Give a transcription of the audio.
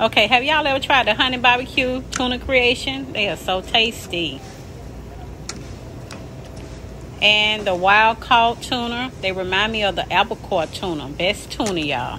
Okay, have y'all ever tried the honey barbecue tuna creation? They are so tasty. And the wild caught tuna, they remind me of the albacore tuna. Best tuna, y'all.